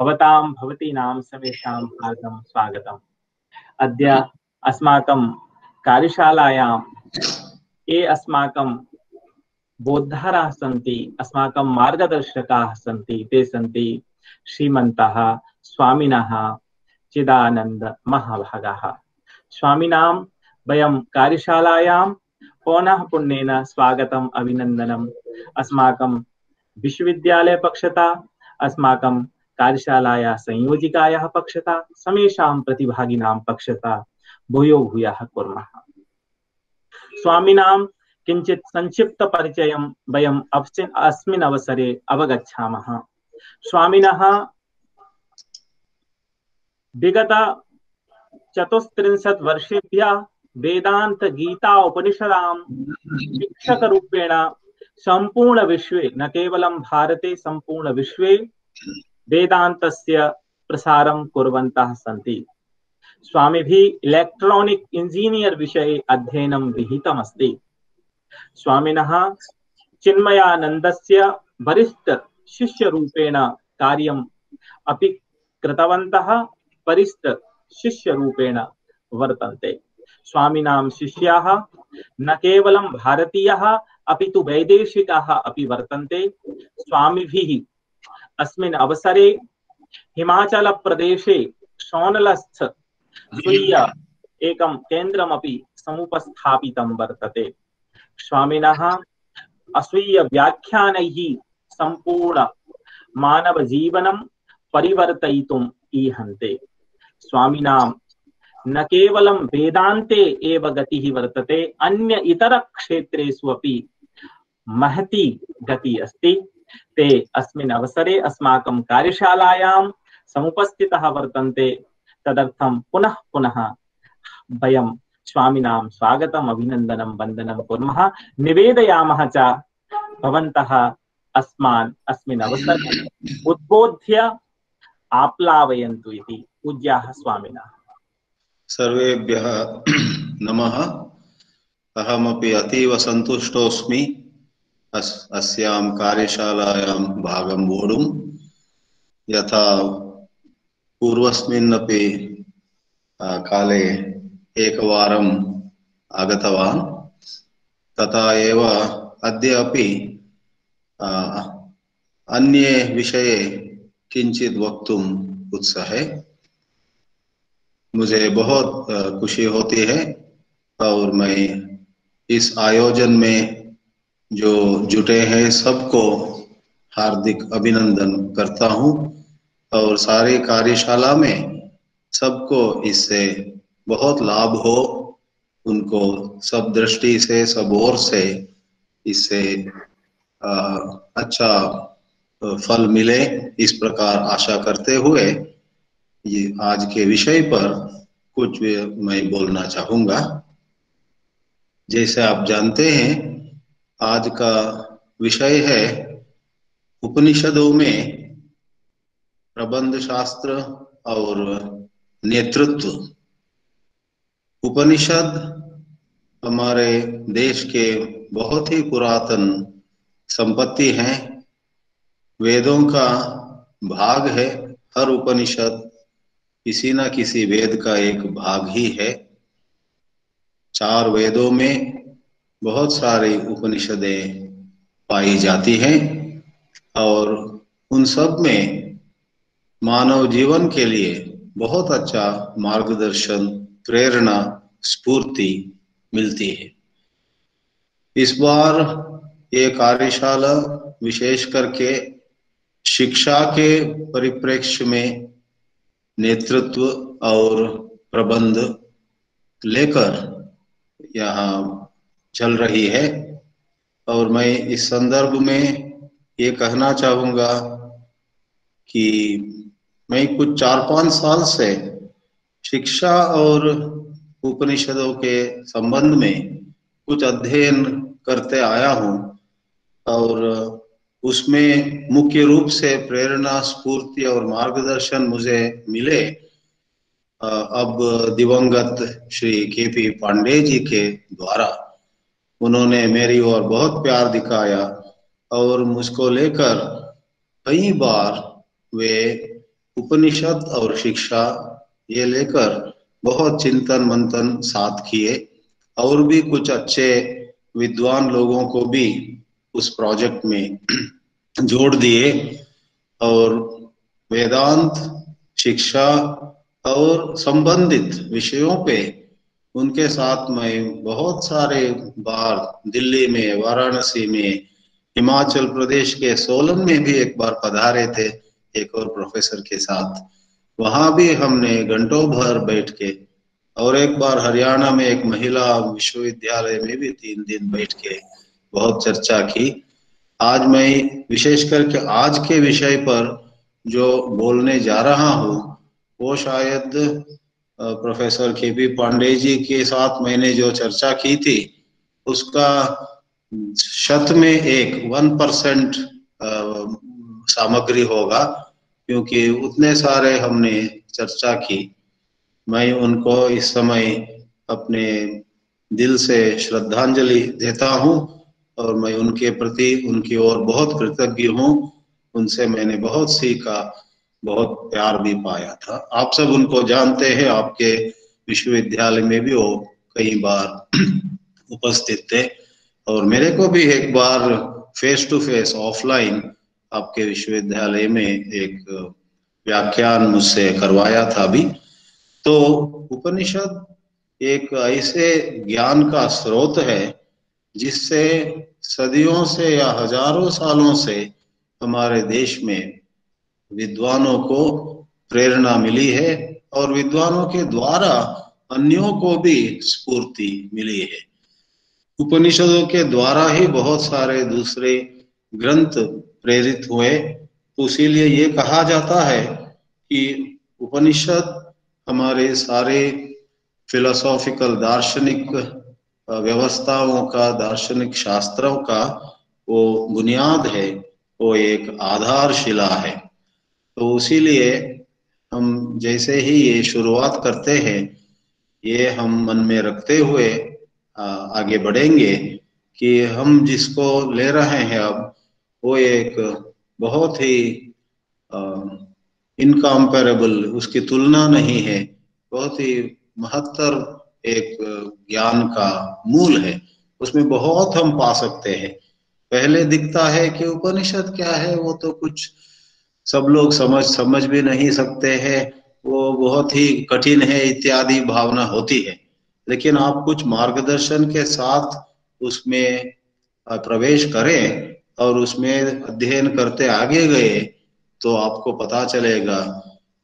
भवतां भवतीनां समेषां हार्दं स्वागतम्। अद्य अस्माकं कार्यशालायां ये अस्माकं बोद्धाराः सन्ति, अस्माकं मार्गदर्शकाः सन्ति, ते सन्ति श्रीमन्तः स्वामिनः चिदानन्द महाभागाः। स्वामिनां वयं कार्यशालायां पुनः पुण्येन स्वागतम्, अभिनन्दनम्। अस्माकं विश्वविद्यालयपक्षतः, अस्माकं कार्यशालायाः संयोजिकायाः पक्षतः, समेषां प्रतिभागिनां पक्षतः, भूयो भूयः कुर्मः। स्वामिनां किञ्चित् संक्षिप्तपरिचयं वयम् अस्मिन् अवसरे अवगच्छामः। स्वामिनः विगत चतुस्त्रिंशत् वर्षेभ्यः वेदांत गीता उपनिषदां शिक्षकरूपेण संपूर्ण विश्वे न केवलं भारते संपूर्ण विश्वे वेदान्तस्य प्रसारं कुर्वन्तः सन्ति। स्वामिभिः इलेक्ट्रानिक् इंजीनियर् विषये अध्ययनं विहितमस्ति। स्वामिनः चिन्मयानन्दस्य वरिष्ठ शिष्यरूपेण कार्यम् अपि कृतवन्तः, वरिष्ठ शिष्यरूपेण वर्तन्ते। स्वामिनां शिष्याः न केवलं भारतीयाः, अपि तु वैदेशिकाः अपि वर्तन्ते। स्वामिभिः अस्मिन् अवसरे हिमाचलप्रदेशे शोनलस्थ स्वीय एकं केन्द्रमपि समुपस्थापितं वर्तते। स्वामिनः अस्वीयव्याख्यानैः सम्पूर्ण मानवजीवनं परिवर्तयितुम् ईहन्ते। स्वामिनां न केवलं वेदान्ते एव गतिः वर्तते, अन्य इतरक्षेत्रेषु अपि महती गति अस्ति। ते अस्मिन् अवसरे अस्माकं कार्यशालायां समुपस्थितः वर्तन्ते। तदर्थं पुनः पुनः वयं स्वामिनां स्वागतम्, अभिनन्दनं, वन्दनं कुर्मः। निवेदयामः च भवन्तः अस्मान्, अस्मिन् अवसरे उद्बोध्य आप्लावयन्तु इति। पूज्याः स्वामिनः। सर्वेभ्यः नमः। अहमपि अतीव सन्तुष्टोऽस्मि। अस्, अस्यां कार्यशालायां भागं वोढुं। यथा पूर्वस्मिन्नपि काले एकवारम् आगतवान्। तथा एव अद्य अपि अन्ये विषये किञ्चित् वक्तुम् उत्साहे। मुझे बहुत खुशी होती है और मैं इस आयोजन में जो जुटे हैं, सबको हार्दिक अभिनंदन करता हूँ और सारे कार्यशाला में सबको इससे बहुत लाभ हो। उनको सब दृष्टि से, सब ओर से इससे अच्छा फल मिले, इस प्रकार आशा करते हुए ये आज के विषय पर कुछ मैं बोलना चाहूँगा। जैसे आप जानते हैं आज का विषय है उपनिषदों में प्रबंध शास्त्र और नेतृत्व। उपनिषद हमारे देश के बहुत ही पुरातन संपत्ति है। वेदों का भाग है, हर उपनिषद किसी ना किसी वेद का एक भाग ही है। चार वेदों में बहुत सारी उपनिषदें पाई जाती हैं और उन सब में मानव जीवन के लिए बहुत अच्छा मार्गदर्शन, प्रेरणा, स्फूर्ति मिलती है। इस बार ये कार्यशाला विशेष करके शिक्षा के परिप्रेक्ष्य में नेतृत्व और प्रबंध लेकर यहाँ चल रही है। और मैं इस संदर्भ में ये कहना चाहूँगा कि मैं कुछ चार पाँच साल से शिक्षा और उपनिषदों के संबंध में कुछ अध्ययन करते आया हूँ और उसमें मुख्य रूप से प्रेरणा, स्फूर्ति और मार्गदर्शन मुझे मिले। अब दिवंगत श्री के पी पांडे जी के द्वारा। उन्होंने मेरी ओर बहुत प्यार दिखाया और मुझको लेकर कई बार वे उपनिषद और शिक्षा ये लेकर बहुत चिंतन मंथन साथ किए और भी कुछ अच्छे विद्वान लोगों को भी उस प्रोजेक्ट में जोड़ दिए और वेदांत, शिक्षा और संबंधित विषयों पे उनके साथ मैं बहुत सारे बार दिल्ली में, वाराणसी में, हिमाचल प्रदेश के सोलन में भी एक बार पधारे थे, एक और प्रोफेसर के साथ। वहाँ भी हमने घंटों भर बैठ के और एक बार हरियाणा में एक महिला विश्वविद्यालय में भी तीन दिन बैठ के बहुत चर्चा की। आज मैं विशेष करके आज के विषय पर जो बोलने जा रहा हूँ, वो शायद प्रोफेसर के पी पांडे जी के साथ मैंने जो चर्चा की थी, उसका शत में एक वन परसेंट सामग्री होगा, क्योंकि उतने सारे हमने चर्चा की। मैं उनको इस समय अपने दिल से श्रद्धांजलि देता हूँ और मैं उनके प्रति उनकी ओर बहुत कृतज्ञ हूँ। उनसे मैंने बहुत सीखा। बहुत प्यार भी पाया था। आप सब उनको जानते हैं, आपके विश्वविद्यालय में भी वो कई बार उपस्थित थे। और मेरे को भी एक बार फेस टू फेस ऑफलाइन आपके विश्वविद्यालय में एक व्याख्यान मुझसे करवाया था अभी तो उपनिषद एक ऐसे ज्ञान का स्रोत है, जिससे सदियों से या हज़ारों सालों से हमारे देश में विद्वानों को प्रेरणा मिली है और विद्वानों के द्वारा अन्यों को भी स्फूर्ति मिली है। उपनिषदों के द्वारा ही बहुत सारे दूसरे ग्रंथ प्रेरित हुए। तो इसीलिए ये कहा जाता है कि उपनिषद हमारे सारे फिलोसॉफिकल दार्शनिक व्यवस्थाओं का, दार्शनिक शास्त्रों का वो बुनियाद है, वो एक आधारशिला है। तो इसीलिए हम जैसे ही ये शुरुआत करते हैं, ये हम मन में रखते हुए आगे बढ़ेंगे कि हम जिसको ले रहे हैं अब, वो एक बहुत ही इनकम्पेरेबल उसकी तुलना नहीं है, बहुत ही महत्तर एक ज्ञान का मूल है। उसमें बहुत हम पा सकते हैं। पहले दिखता है कि उपनिषद क्या है, वो तो कुछ सब लोग समझ समझ भी नहीं सकते हैं। वो बहुत ही कठिन है, इत्यादि भावना होती है। लेकिन आप कुछ मार्गदर्शन के साथ उसमें प्रवेश करें और उसमें अध्ययन करते आगे गए तो आपको पता चलेगा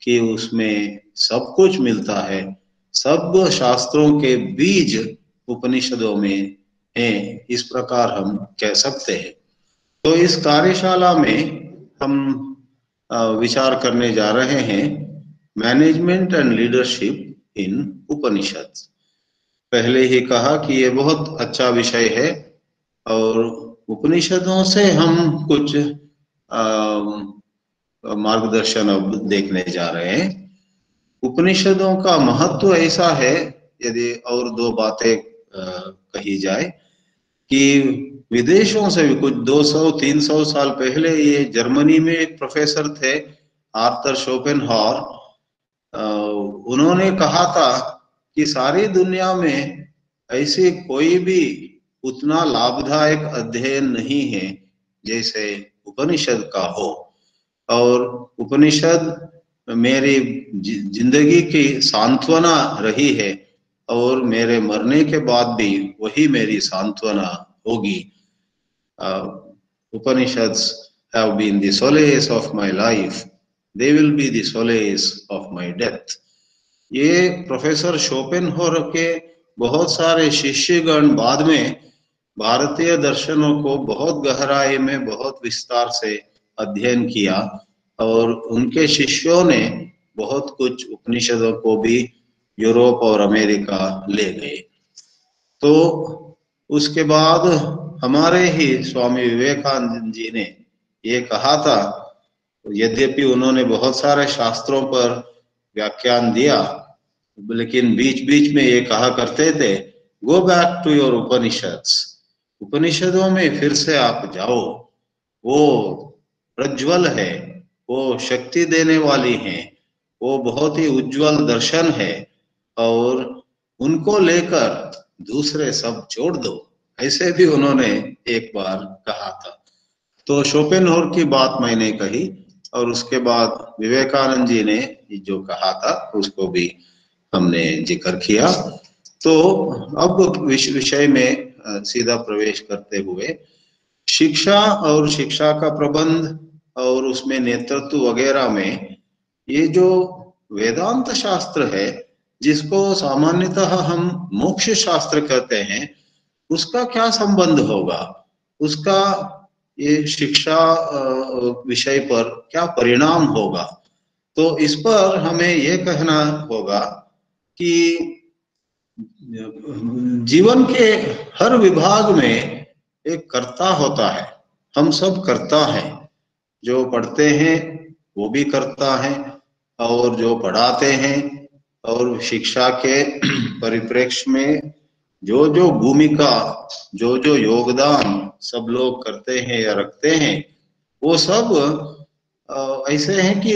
कि उसमें सब कुछ मिलता है। सब शास्त्रों के बीज उपनिषदों में हैं, इस प्रकार हम कह सकते हैं। तो इस कार्यशाला में हम विचार करने जा रहे हैं management and leadership in Upanishad पहले ही कहा कि ये बहुत अच्छा विषय है और उपनिषदों से हम कुछ मार्गदर्शन अब देखने जा रहे हैं। उपनिषदों का महत्व ऐसा है, यदि और दो बातें कही जाए कि विदेशों से भी कुछ 200-300 साल पहले ये जर्मनी में एक प्रोफेसर थे, आर्थर शोपेन हॉर उन्होंने कहा था कि सारी दुनिया में ऐसी कोई भी उतना लाभदायक अध्ययन नहीं है, जैसे उपनिषद का हो। और उपनिषद मेरी ज़िंदगी की सांत्वना रही है, और मेरे मरने के बाद भी वही मेरी सांत्वना होगी। Upanishad have been the solace of my life. They will be the solace of my death. ये प्रोफेसर शोपेन होर के बहुत सारे शिष्यगण बाद में भारतीय दर्शनों को बहुत गहराई में, बहुत विस्तार से अध्ययन किया और उनके शिष्यों ने बहुत कुछ उपनिषदों को भी यूरोप और अमेरिका ले गए। तो उसके बाद हमारे ही स्वामी विवेकानंद जी ने ये कहा था, यद्यपि उन्होंने बहुत सारे शास्त्रों पर व्याख्यान दिया, लेकिन बीच बीच में ये कहा करते थे go back to your Upanishad उपनिषदों में फिर से आप जाओ, वो प्रज्वल है, वो शक्ति देने वाली है, वो बहुत ही उज्जवल दर्शन है, और उनको लेकर दूसरे सब छोड़ दो। ऐसे भी उन्होंने एक बार कहा था। तो शोपेनहोर की बात मैंने कही और उसके बाद विवेकानंद जी ने जो कहा था, उसको भी हमने ज़िक्र किया। तो अब विषय में सीधा प्रवेश करते हुए, शिक्षा और शिक्षा का प्रबंध और उसमें नेतृत्व वगैरह में ये जो वेदांत शास्त्र है, जिसको सामान्यतः हम मोक्ष शास्त्र कहते हैं उसका क्या संबंध होगा? उसका ये शिक्षा विषय पर क्या परिणाम होगा? तो इस पर हमें ये कहना होगा कि जीवन के हर विभाग में एक कर्ता होता है। हम सब करता है। जो पढ़ते हैं, वो भी करता है और जो पढ़ाते हैं और शिक्षा के परिप्रेक्ष्य में जो जो भूमिका, जो जो योगदान सब लोग करते हैं या रखते हैं, वो सब ऐसे हैं कि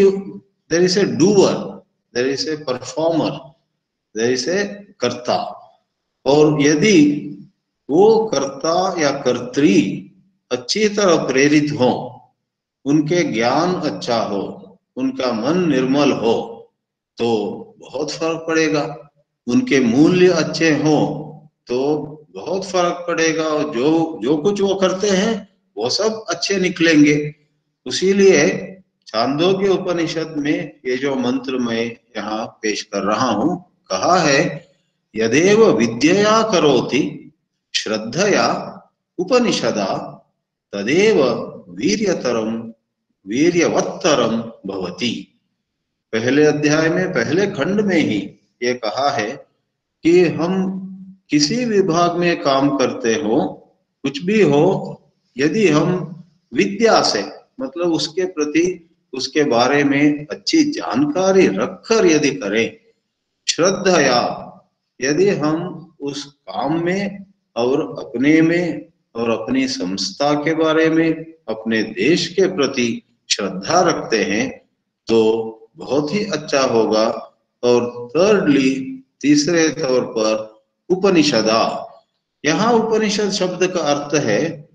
there is a doer there is a performer there is a कर्ता। और यदि वो कर्ता या कर्त्री अच्छी तरह प्रेरित हो, उनके ज्ञान अच्छा हो, उनका मन निर्मल हो तो बहुत फ़र्क पड़ेगा। उनके मूल्य अच्छे हो तो बहुत फ़र्क पड़ेगा और जो जो कुछ वो करते हैं, वो सब अच्छे निकलेंगे। उसीलिए छांदोग्य उपनिषद में ये जो मंत्र मैं यहाँ पेश कर रहा हूँ, कहा है, यदेव विद्यया करोति श्रद्धया उपनिषदा तदेव वीर्यतरम वीर्यवत्तरम भवती। पहले अध्याय में, पहले खंड में ही ये कहा है कि हम किसी विभाग में काम करते हो, कुछ भी हो, यदि हम विद्या से मतलब उसके प्रति उसके बारे में अच्छी जानकारी रखकर यदि करें, श्रद्धया यदि हम उस काम में और अपने में और अपनी संस्था के बारे में, अपने देश के प्रति श्रद्धा रखते हैं तो बहुत ही अच्छा होगा। और थर्डली तीसरे तौर पर उपनिषदा। यहाँ उपनिषद शब्द का अर्थ है,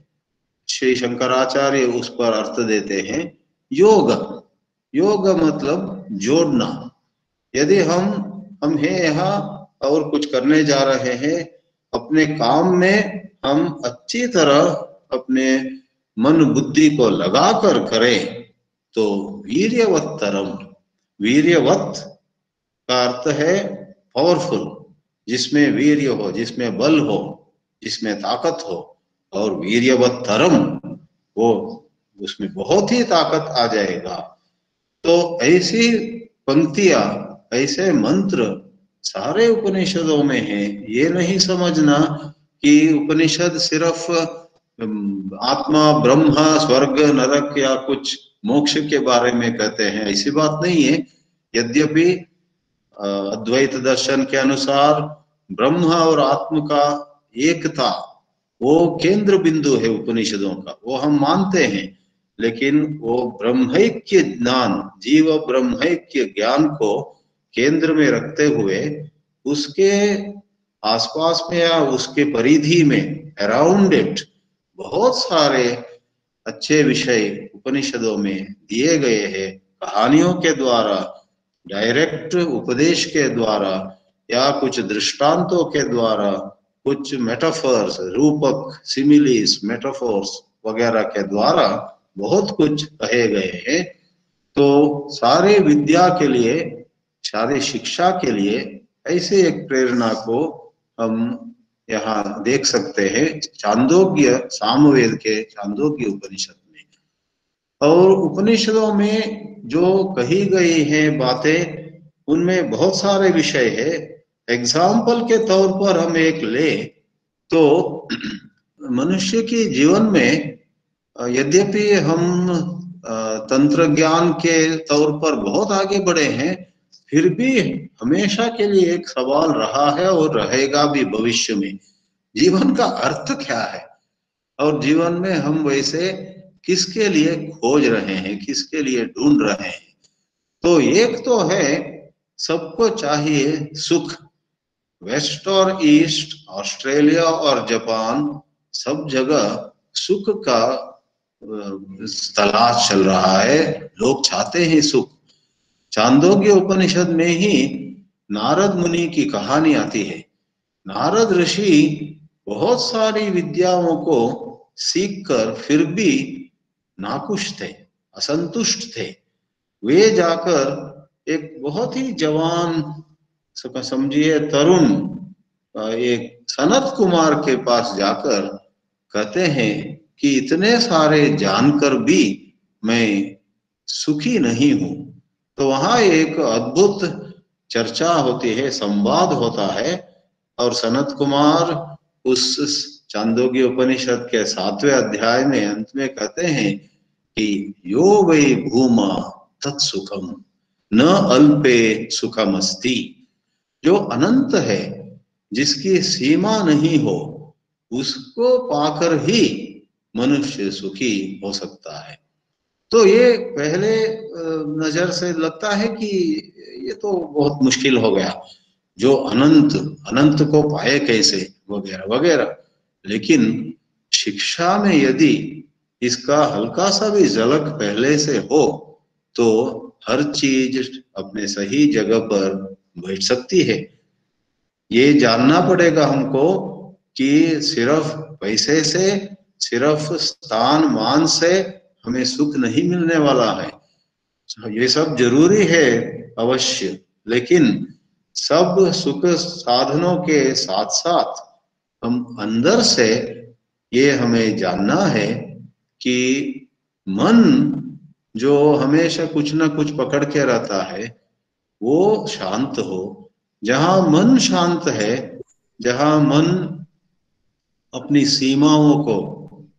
श्री शंकराचार्य उस पर अर्थ देते हैं, योग। योग मतलब जोड़ना। यदि हम हम हैं यहाँ और कुछ करने जा रहे हैं, अपने काम में हम अच्छी तरह अपने मन बुद्धि को लगाकर करें तो वीर्यवत्तरम। वीर्यवत का अर्थ है पावरफुल जिसमें वीर्य हो, जिसमें बल हो, जिसमें ताकत हो और वीर्यवत्तरम, वो उसमें बहुत ही ताकत आ जाएगा। तो ऐसी पंक्तियाँ, ऐसे मंत्र सारे उपनिषदों में है। ये नहीं समझना कि उपनिषद सिर्फ़ आत्मा, ब्रह्म, स्वर्ग, नरक या कुछ मोक्ष के बारे में कहते हैं। ऐसी बात नहीं है। यद्यपि अद्वैत दर्शन के अनुसार ब्रह्म और आत्म का एकता, वो केंद्र बिंदु है उपनिषदों का। वो हम मानते हैं, लेकिन वो ब्रह्मैक्य ज्ञान, जीव ब्रह्मैक्य ज्ञान को केंद्र में रखते हुए उसके आसपास में या उसके परिधि में अराउंड इट बहुत सारे अच्छे विषय उपनिषदों में दिए गए हैं, कहानियों के द्वारा डायरेक्ट उपदेश के द्वारा या कुछ दृष्टांतों के द्वारा, कुछ मेटाफर्स रूपक सिमिलीस मेटाफोर्स वगैरह के द्वारा बहुत कुछ कहे गए हैं। तो सारे विद्या के लिए, सारे शिक्षा के लिए ऐसे एक प्रेरणा को हम यहाँ देख सकते हैं। चांदोग्य सामवेद के चांदोग्य उपनिषद। और उपनिषदों में जो कही गई हैं बातें, उनमें बहुत सारे विषय है। एग्ज़ाम्पल के तौर पर हम एक ले तो मनुष्य के जीवन में, यद्यपि हम तंत्र ज्ञान के तौर पर बहुत आगे बढ़े हैं, फिर भी हमेशा के लिए एक सवाल रहा है और रहेगा भी भविष्य में। जीवन का अर्थ क्या है? और जीवन में हम वैसे किसके लिए खोज रहे हैं, किसके लिए ढूंढ रहे हैं? तो एक तो है, सबको चाहिए सुख। वेस्ट और ईस्ट, ऑस्ट्रेलिया और जापान, सब जगह सुख का तलाश चल रहा है। लोग चाहते हैं सुख। चांदोग्य उपनिषद में ही नारद मुनि की कहानी आती है। नारद ऋषि बहुत सारी विद्याओं को सीखकर फिर भी नाकुश थे असंतुष्ट थे वे जाकर एक बहुत ही जवान समझिए तरुण एक सनत कुमार के पास जाकर कहते हैं कि इतने सारे जानकर भी मैं सुखी नहीं हूँ। तो वहाँ एक अद्भुत चर्चा होती है, संवाद होता है, और सनत कुमार उस चांदोगी उपनिषद के सातवें अध्याय में अंत में कहते हैं कि यो वै भूमा तत्सुखम, न अल्पे सुखम जो अनंत है, जिसकी सीमा नहीं हो, उसको पाकर ही मनुष्य सुखी हो सकता है। तो ये पहले नज़र से लगता है कि ये तो बहुत मुश्किल हो गया। जो अनंत अनंत को पाए कैसे? वगैरह वगैरह। लेकिन शिक्षा में यदि इसका हल्का सा भी झलक पहले से हो तो हर चीज़ अपने सही जगह पर बैठ सकती है। ये जानना पड़ेगा हमको कि सिर्फ़ पैसे से, सिर्फ़ स्थान मान से हमें सुख नहीं मिलने वाला है। ये सब ज़रूरी है अवश्य, लेकिन सब सुख साधनों के साथ साथ हम अंदर से ये हमें जानना है कि मन जो हमेशा कुछ ना कुछ पकड़ के रहता है, वो शांत हो। जहाँ मन शांत है, जहाँ मन अपनी सीमाओं को,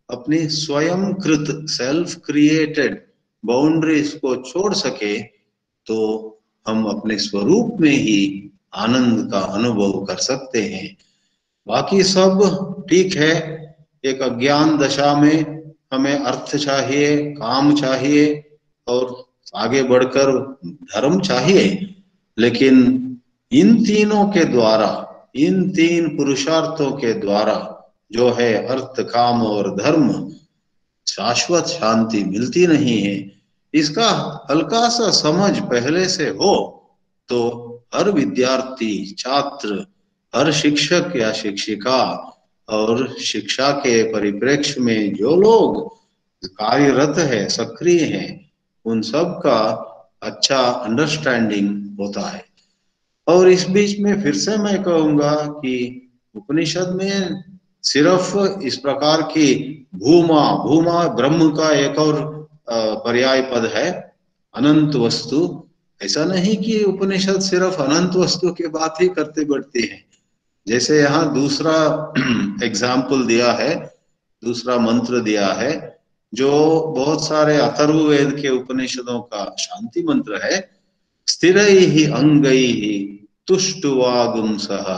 अपनी स्वयं कृत सेल्फ क्रिएटेड बाउंड्रीज को छोड़ सके तो हम अपने स्वरूप में ही आनंद का अनुभव कर सकते हैं। बाकी सब ठीक है। एक अज्ञान दशा में हमें अर्थ चाहिए, काम चाहिए और आगे बढ़कर धर्म चाहिए। लेकिन इन तीनों के द्वारा, इन तीन पुरुषार्थों के द्वारा जो है अर्थ, काम और धर्म, शाश्वत शांति मिलती नहीं है। इसका हल्का सा समझ पहले से हो तो हर विद्यार्थी, छात्र हर शिक्षक या शिक्षिका और शिक्षा के परिप्रेक्ष्य में जो लोग कार्यरत है, सक्रिय हैं, उन सब का अच्छा अंडरस्टैंडिंग होता है। और इस बीच में फिर से मैं कहूँगा कि उपनिषद में सिर्फ़ इस प्रकार की भूमा भूमा ब्रह्म का एक और पर्याय पद है, अनंत वस्तु। ऐसा नहीं कि उपनिषद सिर्फ़ अनंत वस्तु की बात ही करते बढ़ती है। जैसे यहाँ दूसरा एग्ज़ाम्पल दिया है, दूसरा मंत्र दिया है, जो बहुत सारे अथर्ववेद के उपनिषदों का शांति मंत्र है, स्थिर ही अंगई ही तुष्टुवागुम सह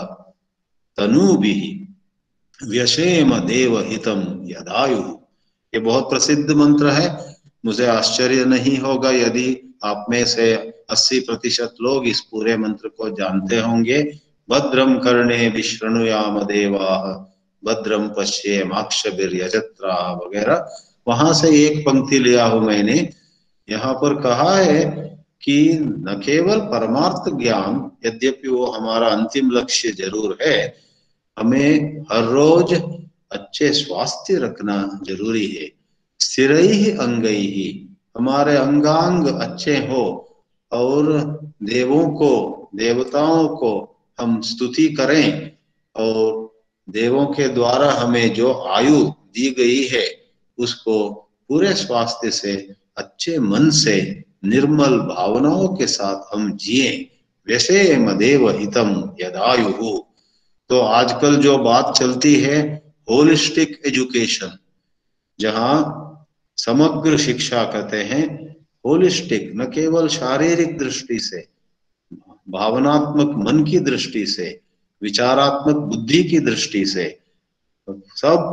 तनु भी व्यशेम देव हितम यदायु। ये बहुत प्रसिद्ध मंत्र है। मुझे आश्चर्य नहीं होगा यदि आप में से 80 प्रतिशत लोग इस पूरे मंत्र को जानते होंगे। भद्रम कर्णे विष्णुयाम देवा भद्रम पश्ये माक्षरा वगैरह वहाँ से एक पंक्ति लिया हूँ मैंने। यहाँ पर कहा है कि न केवल परमार्थ ज्ञान, यद्यपि वो हमारा अंतिम लक्ष्य ज़रूर है, हमें हर रोज अच्छे स्वास्थ्य रखना ज़रूरी है। स्थिर ही अंग ही, हमारे अंगांग अच्छे हो और देवों को, देवताओं को हम स्तुति करें और देवों के द्वारा हमें जो आयु दी गई है, उसको पूरे स्वास्थ्य से, अच्छे मन से, निर्मल भावनाओं के साथ हम जिए। वैसे मदेव हितम यदायु। तो आजकल जो बात चलती है, होलिस्टिक एजुकेशन, जहाँ समग्र शिक्षा कहते हैं, होलिस्टिक, न केवल शारीरिक दृष्टि से भावनात्मक मन की दृष्टि से, विचारात्मक बुद्धि की दृष्टि से, सब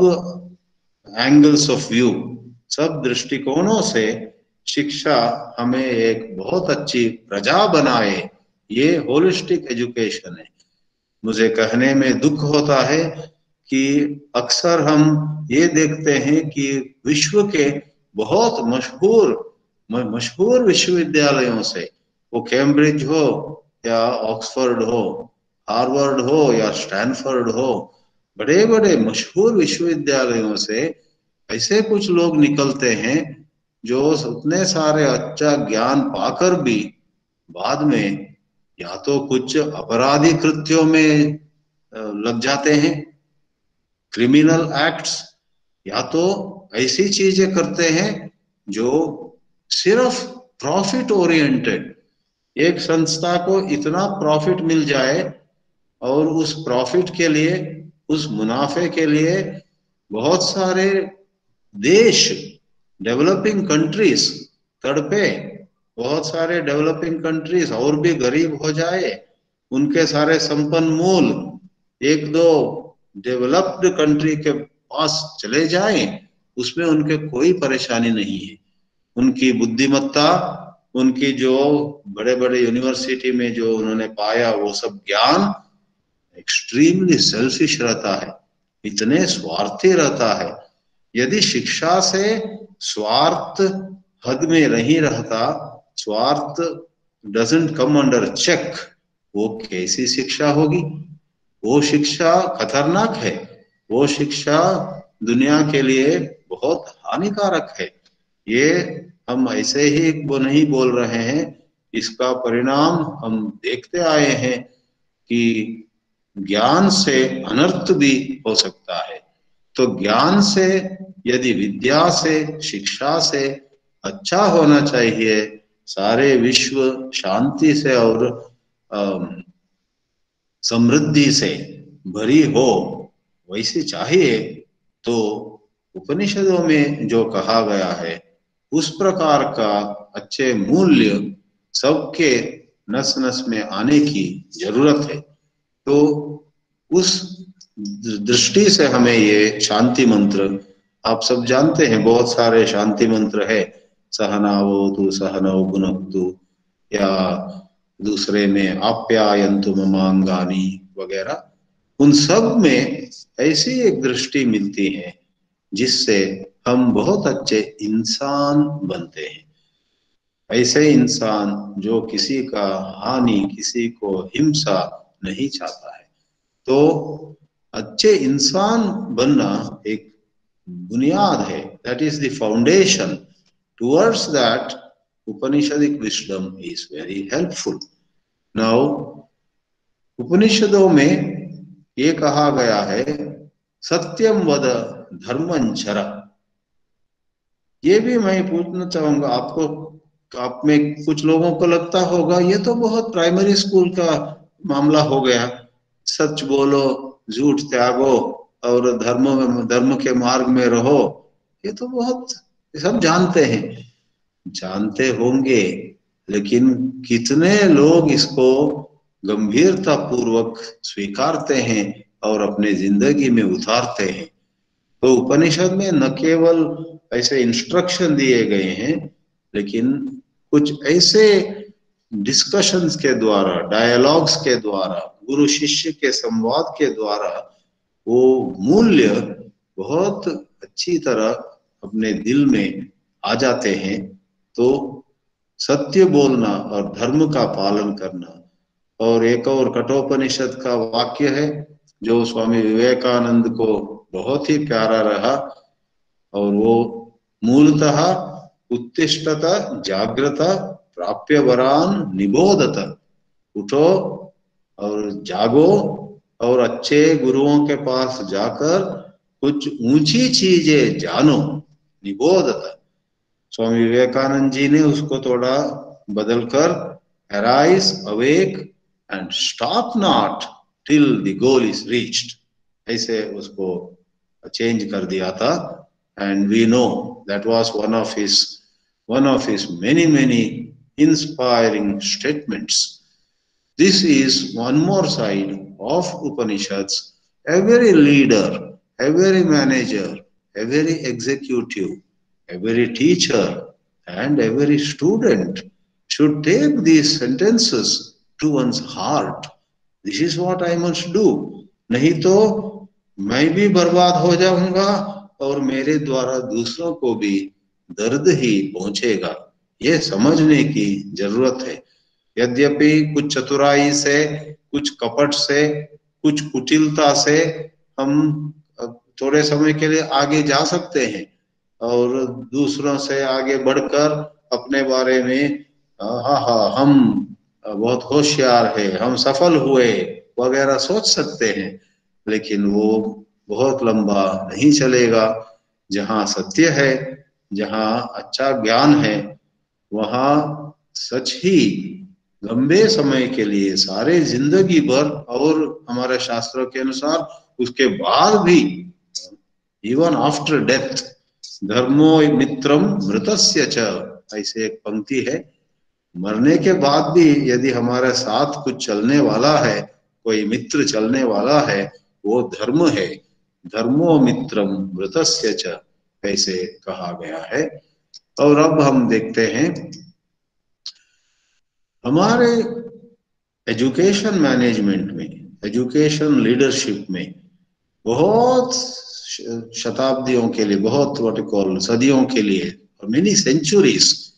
एंगल्स ऑफ़ व्यू सब दृष्टिकोणों से शिक्षा हमें एक बहुत अच्छी प्रजा बनाए। ये होलिस्टिक एजुकेशन है। मुझे कहने में दुख होता है कि अक्सर हम ये देखते हैं कि विश्व के बहुत मशहूर मशहूर विश्वविद्यालयों से, वो कैम्ब्रिज हो या ऑक्सफोर्ड हो, हार्वर्ड हो या स्टैनफोर्ड हो बड़े बड़े मशहूर विश्वविद्यालयों से ऐसे कुछ लोग निकलते हैं जो उतने सारे अच्छा ज्ञान पाकर भी बाद में या तो कुछ अपराधी कृत्यों में लग जाते हैं, क्रिमिनल एक्ट्स, या तो ऐसी चीज़ें करते हैं जो सिर्फ़ प्रॉफिट ओरिएंटेड एक संस्था को इतना प्रॉफिट मिल जाए और उस प्रॉफिट के लिए, उस मुनाफे के लिए बहुत सारे देश डेवलपिंग कंट्रीज़ तड़पे, बहुत सारे डेवलपिंग कंट्रीज़ और भी गरीब हो जाए, उनके सारे संपन्न मूल एक दो डेवलप्ड कंट्री के पास चले जाएँ, उसमें उनके कोई परेशानी नहीं है। उनकी बुद्धिमत्ता उनकी जो बड़े बड़े यूनिवर्सिटी में जो उन्होंने पाया, वो सब ज्ञान एक्सट्रीमली सेल्फिश रहता है, इतने स्वार्थी रहता है। यदि शिक्षा से स्वार्थ हद में नहीं रहता, स्वार्थ डजेंट कम अंडर चेक वो कैसी शिक्षा होगी? वो शिक्षा खतरनाक है, वो शिक्षा दुनिया के लिए बहुत हानिकारक है। ये हम ऐसे ही वो नहीं बोल रहे हैं, इसका परिणाम हम देखते आए हैं कि ज्ञान से अनर्थ भी हो सकता है। तो ज्ञान से, यदि विद्या से, शिक्षा से अच्छा होना चाहिए, सारे विश्व शांति से और समृद्धि से भरी हो, वैसे चाहिए। तो उपनिषदों में जो कहा गया है उस प्रकार का अच्छे मूल्य सबके नस नस में आने की ज़रूरत है। तो उस दृष्टि से हमें ये शांति मंत्र, आप सब जानते हैं, बहुत सारे शांति मंत्र है। सहनावतु सहनव गुणक्तु, या दूसरे में आप्यायंतु ममांगानी वगैरह। उन सब में ऐसी एक दृष्टि मिलती है जिससे हम बहुत अच्छे इंसान बनते हैं। ऐसे इंसान जो किसी का हानि, किसी को हिंसा नहीं चाहता है। तो अच्छे इंसान बनना एक बुनियाद है। That is the foundation towards that Upanishadic wisdom is very helpful now उपनिषदों में ये कहा गया है सत्यम वद धर्मंचर ये भी मैं पूछना चाहूँगा, आपको, आप में कुछ लोगों को लगता होगा, ये तो बहुत प्राइमरी स्कूल का मामला हो गया। सच बोलो, झूठ त्यागो, और धर्म में, धर्म के मार्ग में रहो, ये तो बहुत सब जानते हैं। जानते होंगे, लेकिन कितने लोग इसको गंभीरता पूर्वक स्वीकारते हैं और अपने ज़िंदगी में उतारते हैं। तो उपनिषद में न केवल ऐसे इंस्ट्रक्शन दिए गए हैं, लेकिन कुछ ऐसे डिस्कशंस के द्वारा डायलॉग्स के द्वारा, गुरु शिष्य के संवाद के द्वारा, वो मूल्य बहुत अच्छी तरह अपने दिल में आ जाते हैं। तो सत्य बोलना और धर्म का पालन करना, और एक और कठोपनिषद का वाक्य है, जो स्वामी विवेकानंद को बहुत ही प्यारा रहा। और वो मूलतः उत्तिष्ठत जागृत प्राप्य वरान निबोधत। उठो और जागो और अच्छे गुरुओं के पास जाकर कुछ ऊँची चीज़ें जानो, निबोधत। स्वामी विवेकानंद जी ने उसको थोड़ा बदलकर arise awake and stop not till the goal is reached ऐसे उसको चेंज कर दिया था। And we know that was one of his one of his many many inspiring statements this is one more side of Upanishads every leader every manager every executive every teacher and every student should take these sentences to one's heart. This is what I must do. नहीं तो मैं भी बर्बाद हो जाऊंगा और मेरे द्वारा दूसरों को भी दर्द ही पहुंचेगा। ये समझने की ज़रूरत है। यद्यपि कुछ चतुराई से, कुछ कपट से, कुछ कुटिलता से हम थोड़े समय के लिए आगे जा सकते हैं और दूसरों से आगे बढ़कर अपने बारे में हा हा, हम बहुत होशियार है, हम सफल हुए वगैरह सोच सकते हैं। लेकिन वो बहुत लंबा नहीं चलेगा। जहाँ सत्य है, जहाँ अच्छा ज्ञान है, वहाँ सच ही लंबे समय के लिए सारे ज़िंदगी भर और हमारे शास्त्रों के अनुसार उसके बाद भी इवन आफ्टर डेथ धर्मो मित्रम मृतस्य च, ऐसे एक पंक्ति है। मरने के बाद भी यदि हमारे साथ कुछ चलने वाला है, कोई मित्र चलने वाला है, वो धर्म है। धर्मो मित्रम च ऐसे कहा गया है। और अब हम देखते हैं, हमारे एजुकेशन मैनेजमेंट में, एजुकेशन लीडरशिप में बहुत शताब्दियों के लिए, बहुत व्हाट कॉल सदियों के लिए, और many centuries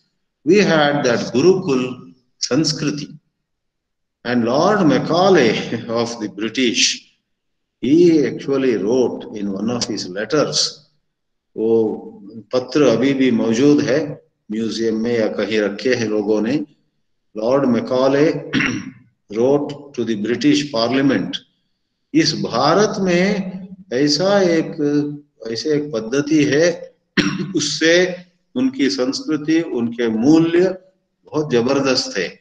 we had that gurukul संस्कृति and Lord Macaulay of the British he actually wrote in one of his letters, वो पत्र अभी भी मौजूद है, म्यूज़ियम में या कहीं रखे हैं लोगों ने। Lord Macaulay wrote to the British parliament इस भारत में ऐसा एक, ऐसे एक पद्धति है, उससे उनकी संस्कृति, उनके मूल्य बहुत ज़बरदस्त है।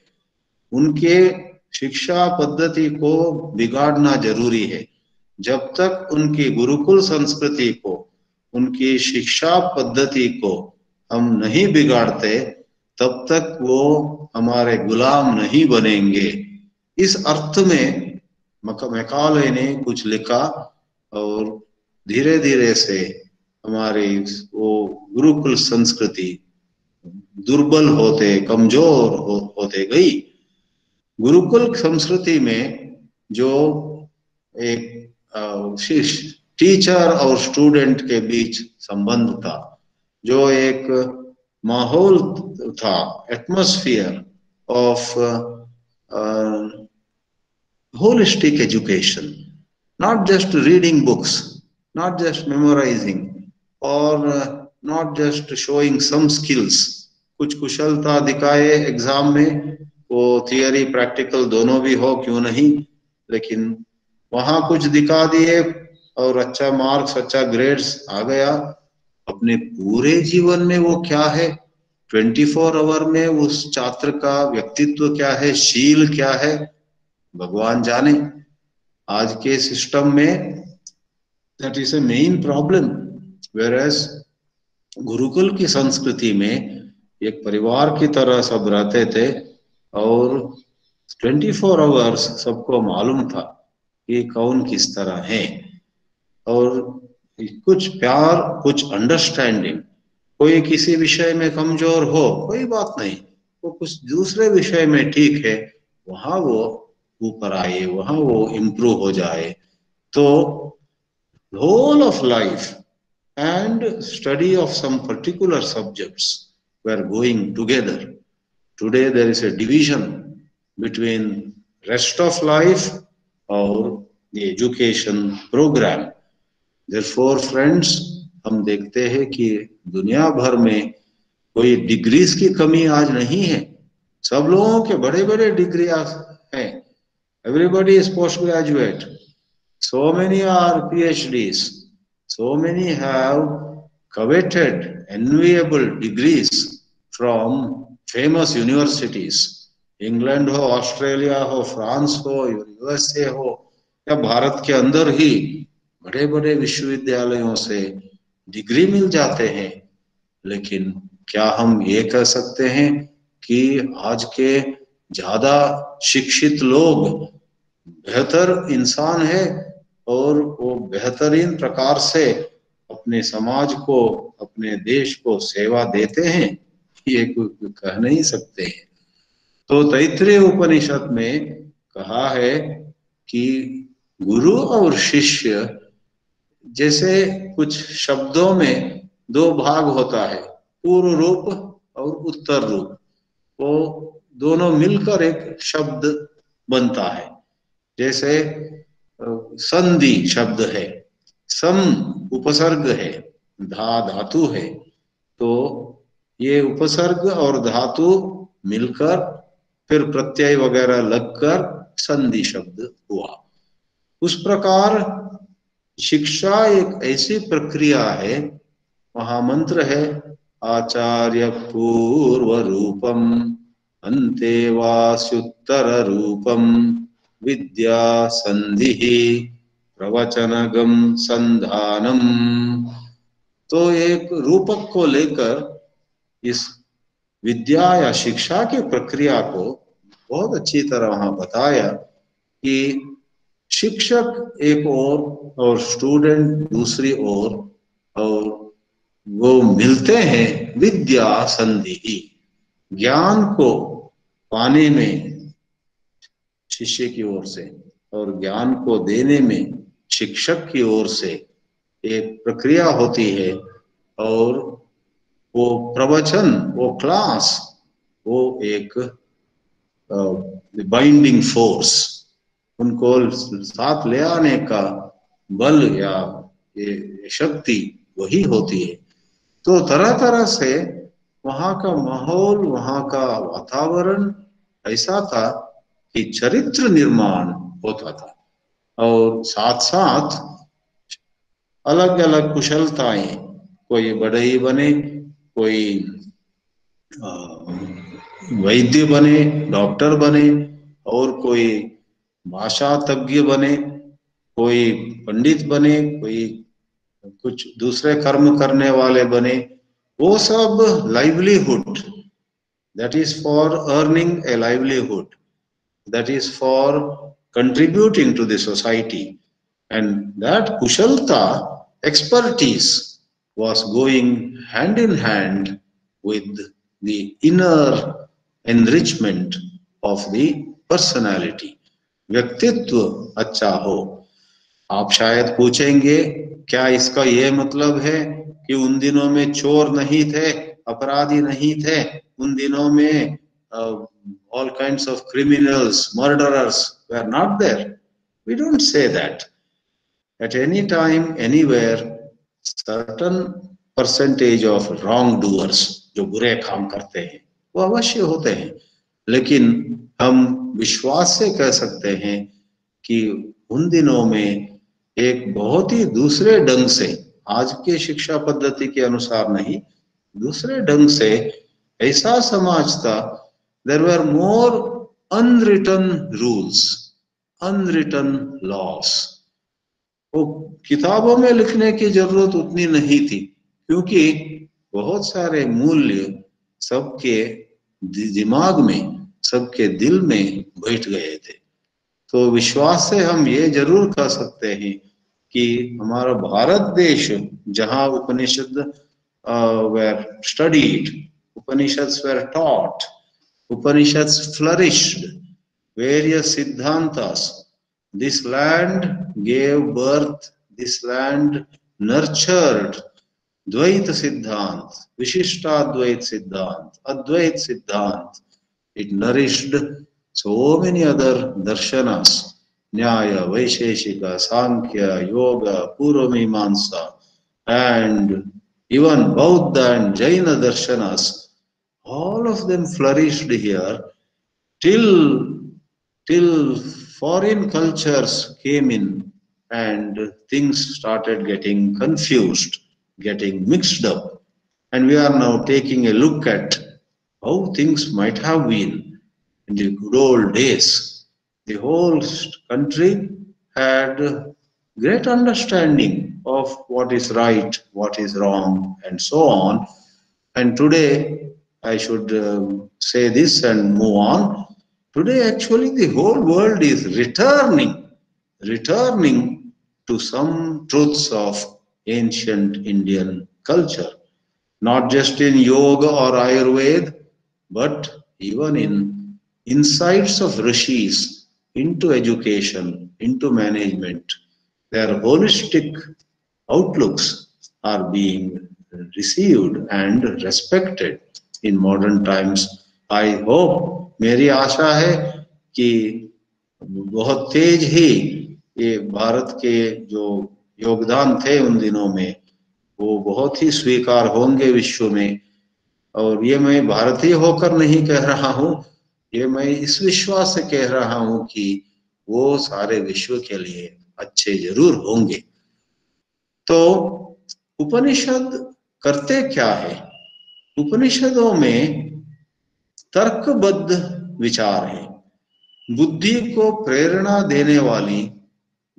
उनके शिक्षा पद्धति को बिगाड़ना ज़रूरी है। जब तक उनकी गुरुकुल संस्कृति को उनकी शिक्षा पद्धति को हम नहीं बिगाड़ते तब तक वो हमारे गुलाम नहीं बनेंगे। इस अर्थ में मैकाले ने कुछ लिखा और धीरे धीरे से हमारी वो गुरुकुल संस्कृति दुर्बल होते कमज़ोर हो, होते गई। गुरुकुल संस्कृति में जो एक टीचर और स्टूडेंट के बीच संबंध था, जो एक माहौल था atmosphere of holistic education not just reading books not just memorising और not just showing some skills कुछ कुशलता दिखाए एग्ज़ाम में, वो थियरी प्रैक्टिकल दोनों भी हो, क्यों नहीं? लेकिन वहाँ कुछ दिखा दिए और अच्छा मार्क्स अच्छा ग्रेड्स आ गया। अपने पूरे जीवन में वो क्या है? 24 फोर आवर में उस छात्र का व्यक्तित्व क्या है? शील क्या है? भगवान जाने। आज के सिस्टम में that is main problem whereas gurukul की संस्कृति में एक परिवार की तरह सब रहते थे और 24 फोर आवर्स सबको मालूम था। कि कौन किस तरह है? और कुछ प्यार, कुछ अंडरस्टैंडिंग कोई किसी विषय में कमज़ोर हो, कोई बात नहीं। वो कुछ दूसरे विषय में ठीक है, वहाँ वो ऊपर आए, वहाँ वो इम्प्रूव हो जाए। तो whole of life and study of some particular subjects they are going together today there is a division between rest of life और education programme therefore friends हम देखते हैं कि दुनिया भर में कोई डिग्रीज की कमी आज नहीं है। सब लोगों के बड़े बड़े डिग्री आज है everybody is post graduate so many are PhDs so many have coveted enviable degrees from famous universities England हो, ऑस्ट्रेलिया हो, फ्रांस हो, यूएसए हो, या भारत के अंदर ही बड़े बड़े विश्वविद्यालयों से डिग्री मिल जाते हैं। लेकिन क्या हम ये कह सकते हैं कि आज के ज़्यादा शिक्षित लोग बेहतर इंसान है और वो बेहतरीन प्रकार से अपने समाज को, अपने देश को सेवा देते हैं? ये कोई कह नहीं सकते हैं। तो तैतृय उपनिषद में कहा है कि गुरु और शिष्य जैसे कुछ शब्दों में दो भाग होता है, पूर्व रूप और उत्तर रूप। वो दोनों मिलकर एक शब्द बनता है। जैसे संधि शब्द है सम उपसर्ग है, धा धातु है। तो ये उपसर्ग और धातु मिलकर फिर प्रत्यय वगैरह लगकर संधि शब्द हुआ। उस प्रकार शिक्षा एक ऐसी प्रक्रिया है, महामंत्र है, आचार्य पूर्व रूपम अंतेवास्युत्तर रूपम, विद्या संधि प्रवचनगम संधानम। तो एक रूपक को लेकर इस विद्या या शिक्षा की प्रक्रिया को बहुत अच्छी तरह वहाँ बताया कि शिक्षक एक ओर और स्टूडेंट दूसरी ओर और वो मिलते हैं विद्या संधि ज्ञान को पाने में शिष्य की ओर से और ज्ञान को देने में शिक्षक की ओर से एक प्रक्रिया होती है और वो प्रवचन, वो क्लास वो एक बाइंडिंग फोर्स उनको साथ ले आने का बल या ये शक्ति वही होती है। तो तरह तरह से वहाँ का माहौल, वहाँ का वातावरण ऐसा था कि चरित्र निर्माण होता था। और साथ साथ अलग अलग कुशलताएँ, कोई बड़े ही बने कोई वैद्य बने, डॉक्टर बने, और कोई भाषा तज्ञ बने, कोई पंडित बने, कोई कुछ दूसरे कर्म करने वाले बने, वो सब livelihood that is for earning a livelihood that is for contributing to the society and that कुशलता expertise was going hand in hand with the inner enrichment of the personality. व्यक्तित्व अच्छा हो आप शायद पूछेंगे, क्या इसका ये मतलब है कि उन दिनों में चोर नहीं थे, अपराधी नहीं थे? उन दिनों में all kinds of criminals murderers they are not there we don't say that at any time anywhere certain percentage of wrongdoers जो बुरे काम करते हैं, वो अवश्य होते हैं। लेकिन हम विश्वास से कह सकते हैं कि उन दिनों में एक बहुत ही दूसरे ढंग से, आज के शिक्षा पद्धति के अनुसार नहीं, दूसरे ढंग से ऐसा समाज था there were more unwritten rules unwritten laws वो किताबों में लिखने की ज़रूरत उतनी नहीं थी, क्योंकि बहुत सारे मूल्य सबके दिमाग में, सबके दिल में बैठ गए थे। तो विश्वास से हम ये ज़रूर कह सकते हैं कि हमारा भारत देश, जहाँ Upanishad were studied Upanishad were taught Upanishad flourished various सिद्धांतास This land gave birth, this land nurtured Dvaita Siddhant, Vishishtadvait Siddhant, Advaita Siddhant. It nourished so many other darshanas, Nyaya, Vaisheshika, Sankhya, Yoga, Puramimansa, and even Buddha and Jaina darshanas, all of them flourished here till till foreign cultures came in and things started getting confused, getting mixed up. And we are now taking a look at how things might have been in the good old days. The whole country had great understanding of what is right, what is wrong, and so on. And today, I should uh, say this and move on. Today, actually, the whole world is returning, returning to some truths of ancient Indian culture, not just in yoga or Ayurveda, but even in insights of rishis into education, into management. Their holistic outlooks are being received and respected in modern times. I hope, मेरी आशा है कि बहुत तेज ही ये भारत के जो योगदान थे उन दिनों में, वो बहुत ही स्वीकार होंगे विश्व में। और ये मैं भारतीय होकर नहीं कह रहा हूँ, ये मैं इस विश्वास से कह रहा हूँ कि वो सारे विश्व के लिए अच्छे ज़रूर होंगे। तो उपनिषद करते क्या है? उपनिषदों में तर्कबद्ध विचार है। बुद्धि को प्रेरणा देने वाली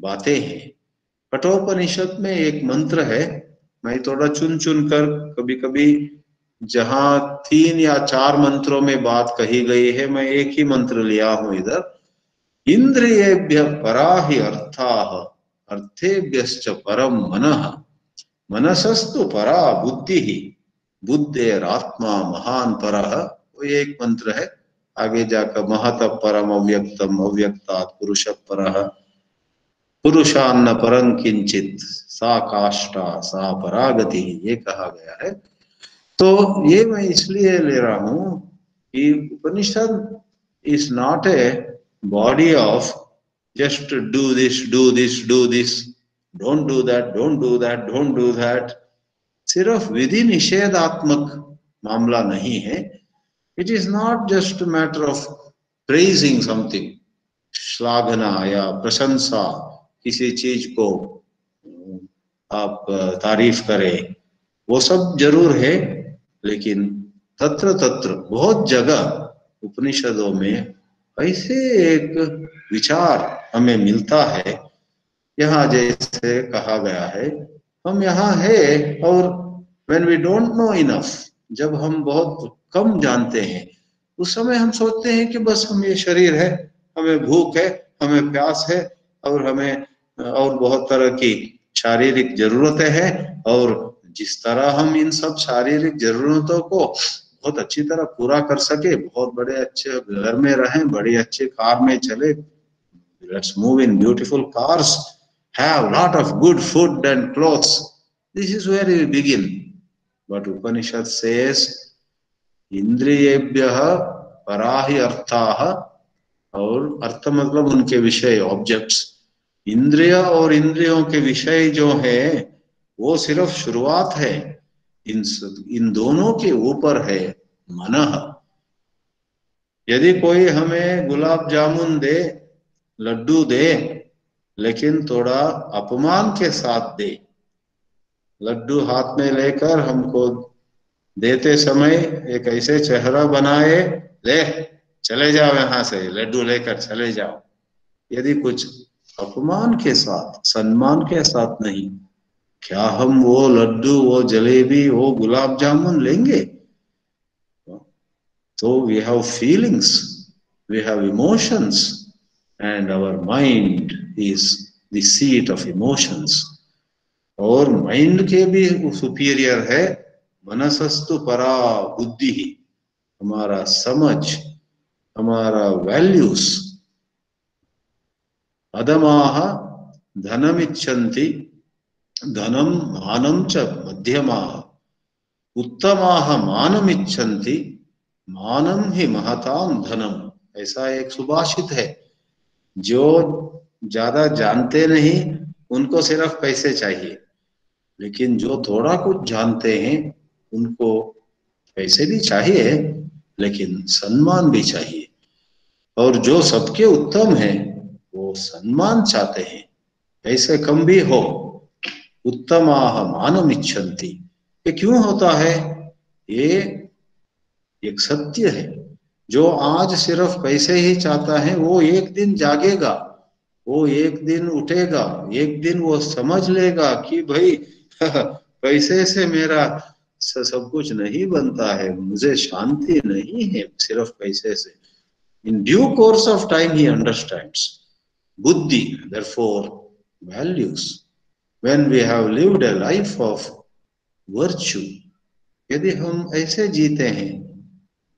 बातें हैं। कठोपनिषद में एक मंत्र है, मैं थोड़ा चुन चुन कर कभी कभी जहाँ तीन या चार मंत्रों में बात कही गई है, मैं एक ही मंत्र लिया हूँ इधर। इंद्रियेभ्य परा ही अर्था अर्थेभ्य परम मन, मनसस्तु परा बुद्धि ही बुद्धेरात्मा महान पर। वो एक मंत्र है। आगे जाकर महत परम अव्यक्तम अव्यक्ता पुरुष पर। पुरुषान्न परं किंचित सा काष्टा सा परागति, ये कहा गया है। तो ये मैं इसलिए ले रहा हूँ कि Upanishad is not a body of just do this do this do this don't do that don't do that don't do that सिर्फ़ विधि निषेधात्मक मामला नहीं है। It is not just matter of praising something श्लाघना या प्रशंसा किसी चीज़ को आप तारीफ़ करें वो सब ज़रूर है, लेकिन तत्र तत्र, बहुत जगह उपनिषदों में ऐसे एक विचार हमें मिलता है। यहाँ जैसे कहा गया है, हम यहाँ है और when we don't know enough, जब हम बहुत कम जानते हैं। उस समय हम सोचते हैं कि बस हम ये शरीर है, हमें भूख है, हमें प्यास है और हमें, और बहुत तरह की शारीरिक जरूरतें हैं और जिस तरह हम इन सब शारीरिक जरूरतों को बहुत अच्छी तरह पूरा कर सके, बहुत बड़े अच्छे घर में रहें, बड़े अच्छे कार में चले let's move in beautiful cars have lot of good food and clothes this is where we begin but Upanishad says इंद्रियेभ्य पराहि अर्थाः और अर्थ मतलब उनके विषय ऑब्जेक्ट्स इंद्रिय और इंद्रियों के विषय जो है, वो सिर्फ़ शुरुआत है। इन इन दोनों के ऊपर है मन। यदि कोई हमें गुलाब जामुन दे, लड्डू दे, लेकिन थोड़ा अपमान के साथ दे, लड्डू हाथ में लेकर हमको देते समय एक ऐसे चेहरा बनाए, ले, चले जाओ यहाँ से, लड्डू लेकर चले जाओ। यदि कुछ अपमान के साथ, सम्मान के साथ नहीं, क्या हम वो लड्डू, वो जलेबी, वो गुलाब जामुन लेंगे? तो we have feelings we have emotions and our mind is the seat of emotions और माइंड के भी सुपीरियर है मनसस्तु परा बुद्धि। हमारा समझ, हमारा वैल्यूज़ अदमाः धनमिच्छन्ति धनम मानम च मध्यमाः। उत्तमाः मानमिच्छन्ति मानम ही महताम धनम ऐसा एक सुभाषित है। जो ज़्यादा जानते नहीं, उनको सिर्फ़ पैसे चाहिए। लेकिन जो थोड़ा कुछ जानते हैं उनको पैसे भी चाहिए, लेकिन सम्मान भी चाहिए। और जो सबके उत्तम है, वो सम्मान चाहते हैं। ऐसे कम भी हो उत्तम मानव इच्छन्ति। ये क्यों होता है? ये एक सत्य है। जो आज सिर्फ़ पैसे ही चाहता है, वो एक दिन जागेगा, वो एक दिन उठेगा, एक दिन वो समझ लेगा कि भाई, पैसे से मेरा सब कुछ नहीं बनता है। मुझे शांति नहीं है सिर्फ़ पैसे से। In due course of time he understands buddhi, therefore values. when we have lived a life of virtue यदि हम ऐसे जीते हैं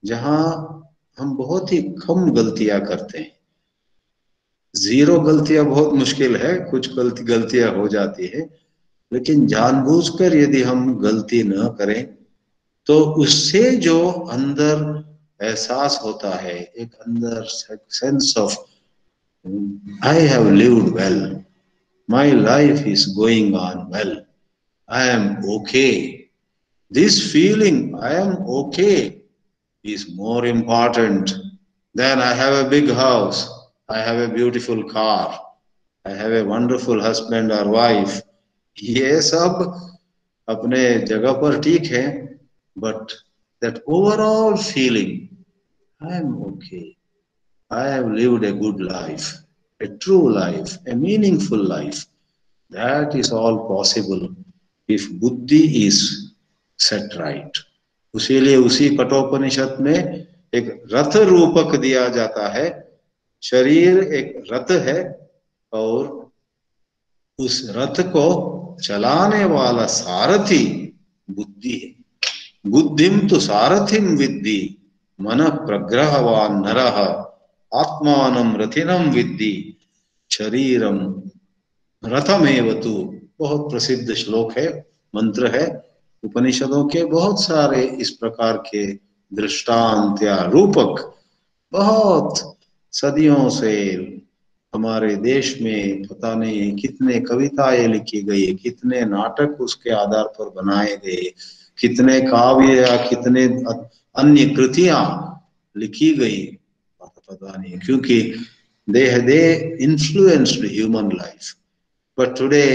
जहाँ हम बहुत ही कम गलतियाँ करते हैं। ज़ीरो गलतियाँ बहुत मुश्किल है कुछ गलती गलतियाँ हो जाती है। लेकिन जानबूझकर यदि हम गलती न करें तो उससे जो अंदर एहसास होता है, एक अंदर sense of I have lived well my life is going on well I am okay this feeling I am okay is more important than I have a big house I have a beautiful car I have a wonderful husband और wife ये सब अपने जगह पर ठीक है but that overall feeling I am okay I have lived a good life a true life a meaningful life that is all possible if बुद्धि is set right उसी लिए उसी कठोपनिषद में एक रथ रूपक दिया जाता है। शरीर एक रथ है और उस रथ को चलाने वाला सारथी बुद्धि है। बुद्धिम तो सारथिम विद्धि, मन प्रग्रहवान नर, आत्मान रथिनम विद्धि शरीरम रथमेव तु। बहुत प्रसिद्ध श्लोक है, मंत्र है। उपनिषदों के बहुत सारे इस प्रकार के दृष्टांत या रूपक बहुत सदियों से हमारे देश में पता नहीं कितने कविताएँ लिखी गई, कितने नाटक उसके आधार पर बनाए गए, कितने काव्य या कितने अन्य कृतियाँ लिखी गई। पता नहीं, क्योंकि they they influenced human life but today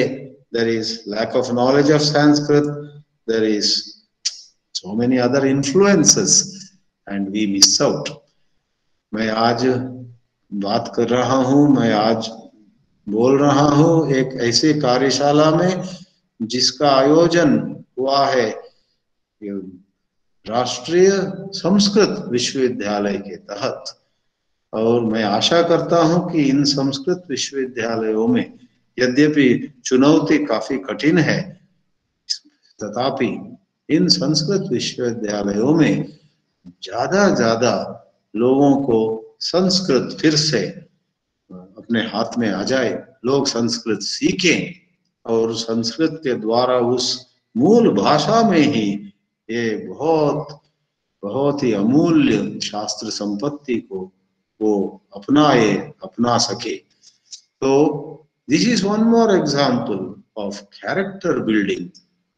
there is lack of knowledge of sanskrit, there is so many other influences, and we miss out. मैं आज बात कर रहा हूँ, मैं आज बोल रहा हूँ एक ऐसे कार्यशाला में जिसका आयोजन हुआ है राष्ट्रीय संस्कृत विश्वविद्यालय के तहत। और मैं आशा करता हूँ कि इन संस्कृत विश्वविद्यालयों में यद्यपि चुनौती काफ़ी कठिन है, तथापि इन संस्कृत विश्वविद्यालयों में ज़्यादा ज़्यादा लोगों को संस्कृत फिर से अपने हाथ में आ जाए। लोग संस्कृत सीखें और संस्कृत के द्वारा उस मूल भाषा में ही ये बहुत बहुत ही अमूल्य शास्त्र संपत्ति को, वो अपनाए, अपना सके। तो this is one more example of character building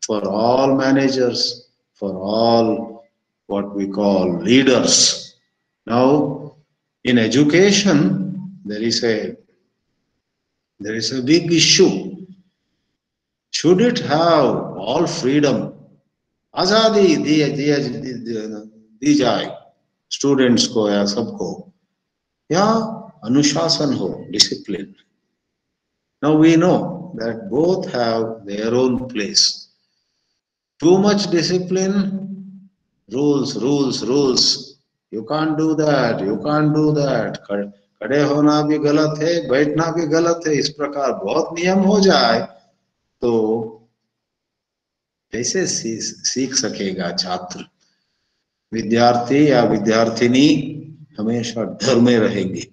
for all managers for all what we call leaders. Now in education there is a there is a big issue should it have all freedom आजादी दी दिया दी जाए students को या सबको या अनुशासन हो discipline now we know that both have their own place too much discipline rules rules rules you can do that you can't do that खड़े होना भी गलत है बैठना भी गलत है इस प्रकार बहुत नियम हो जाए तो कैसे सीख सकेगा छात्र विद्यार्थी या विद्यार्थिनी हमेशा डर में रहेंगे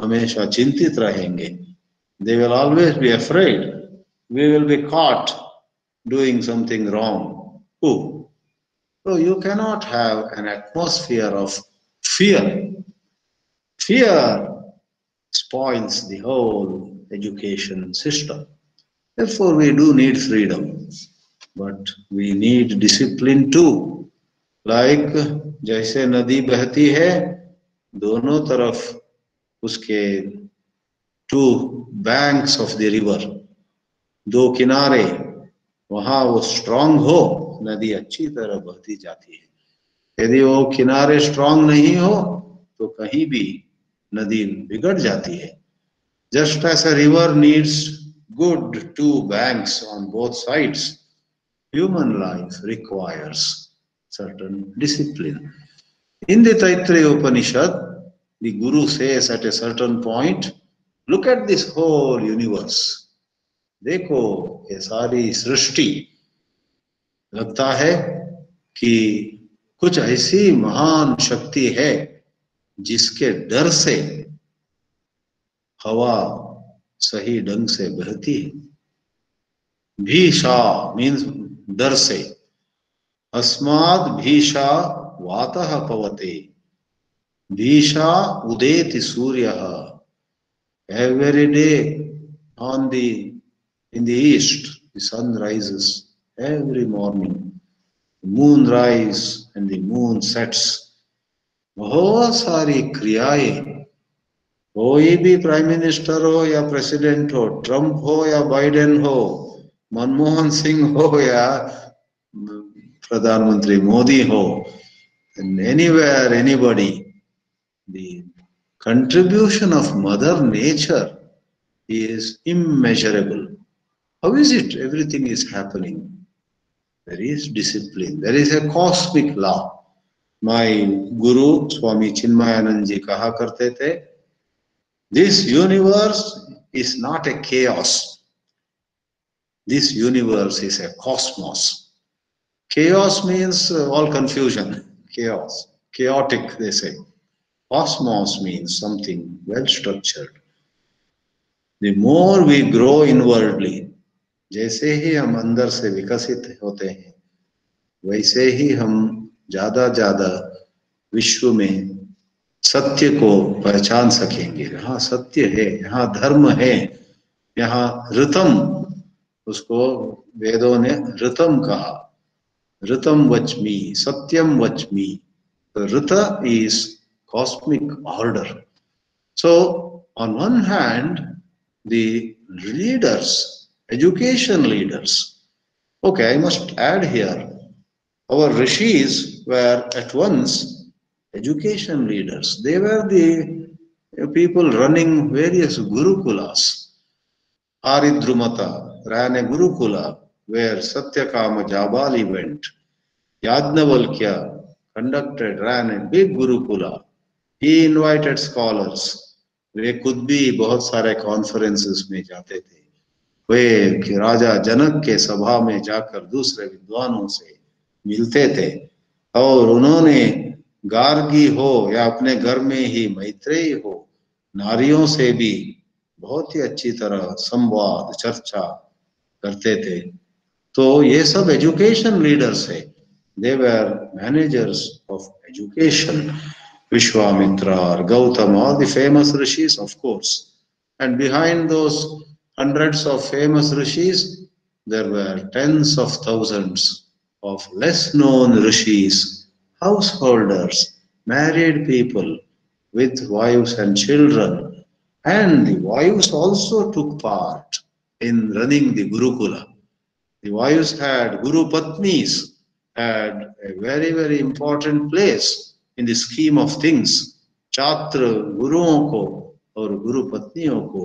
हमेशा चिंतित रहेंगे they will always be afraid we will be caught doing something wrong so you cannot have an atmosphere of fear fear spoils the whole education system therefore we do need freedom but we need discipline too like जैसे नदी बहती है दोनों तरफ उसके two banks of the river दो किनारे वहां वो स्ट्रांग हो नदी अच्छी तरह बहती जाती है। यदि वो किनारे स्ट्रांग नहीं हो तो कहीं भी नदी बिगड़ जाती है। Just as a river needs good two banks on both sides human life requires certain discipline in the Upanishad the guru says certain point look at this whole universe देखो ये सारी सृष्टि लगता है कि कुछ ऐसी महान शक्ति है जिसके डर से हवा सही ढंग से बहती है। भीषा मीन्स डर से। अस्माद भीषा वातः पवते। भीषा उदेति सूर्य। Every day on the, in the east, the sun rises every morning the moon rise and the moon sets बहुत सारी क्रियाएं कोई भी प्राइम मिनिस्टर हो या प्रेसिडेंट हो ट्रंप हो या बाइडेन हो मनमोहन सिंह हो या प्रधानमंत्री मोदी हो anywhere anybody the contribution of mother nature is immeasurable how is it everything is happening there is discipline. There is a cosmic law. My guru swami chinmayanand ji kaha karte the? This universe is not a chaos. This universe is a cosmos. Chaos means uh, all confusion. Chaos. Chaotic they say. Cosmos means something well structured. The more we grow inwardly, जैसे ही हम अंदर से विकसित होते हैं वैसे ही हम ज़्यादा ज़्यादा विश्व में सत्य को पहचान सकेंगे यहाँ सत्य है यहाँ धर्म है यहाँ ऋतम उसको वेदों ने ऋतम कहा ऋतम वचमी सत्यम वचमी ऋत is cosmic order. So, on one hand, the leaders, education leaders, okay, I must add here, our rishis were at once education leaders. They were the people running various gurukulas. Aridrumata ran a gurukula where Satyakama Jabali went. Yajnavalkya conducted, ran a big gurukula he invited scholars वे खुद भी बहुत सारे conferences में जाते थे वे राजा जनक के सभा में जाकर दूसरे विद्वानों से मिलते थे और उन्होंने गार्गी हो या अपने घर में ही मैत्रेयी हो नारियों से भी बहुत ही अच्छी तरह संवाद चर्चा करते थे। तो ये सब एजुकेशन लीडर्स है। They were managers of education Vishwamitra or Gautama, all the famous rishis, of course. And behind those hundreds of famous rishis, there were tens of thousands of less known rishis, householders, married people with wives and children. And the wives also took part in running the Gurukula. The wives had Guru Patnis, had a very, very important place in the scheme of things छात्र गुरुओं को और गुरु पत्नियों को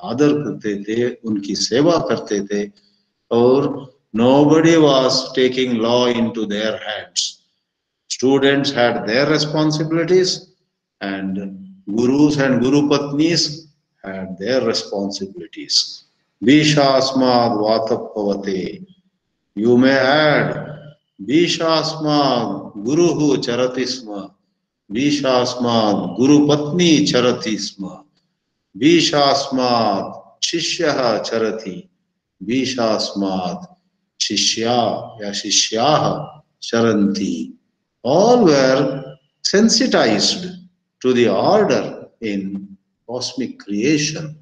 आदर करते थे उनकी सेवा करते थे और nobody was taking law into their hands students had their responsibilities and gurus and guru patnis had their responsibilities vishasmad vatapavate you may add भीषास्मात् गुरुः चरति स्म भीषास्मात् गुरुपत्नी चरति स्म भीषास्मात् शिष्यः चरति भीषास्मात् शिष्या या शिष्याः चरन्ति all were sensitized to the order in cosmic creation